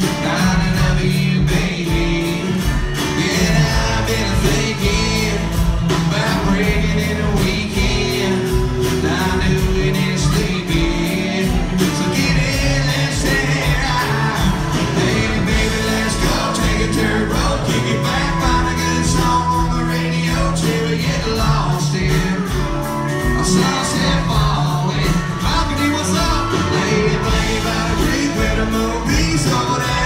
Now Sobre